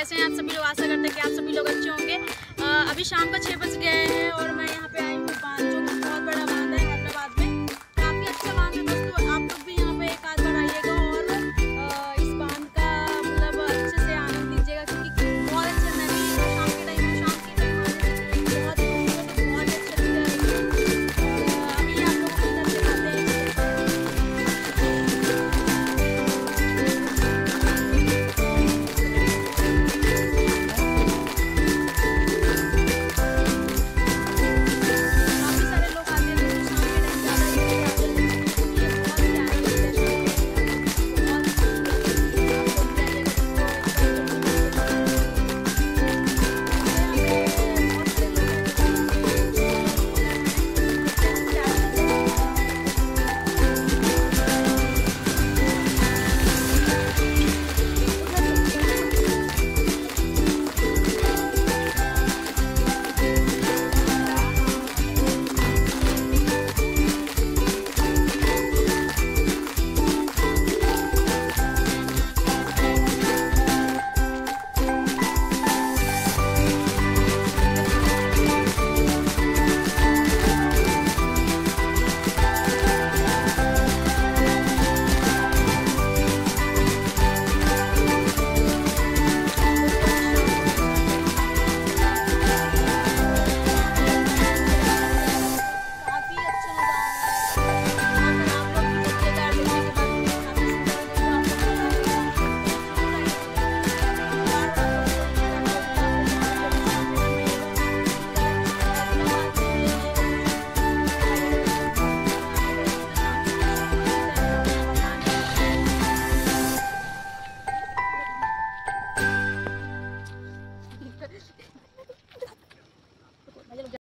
कैसे हैं आप सभी लोग? आशा करते हैं कि आप सभी लोग अच्छे होंगे। अभी शाम का छः बज गए हैं और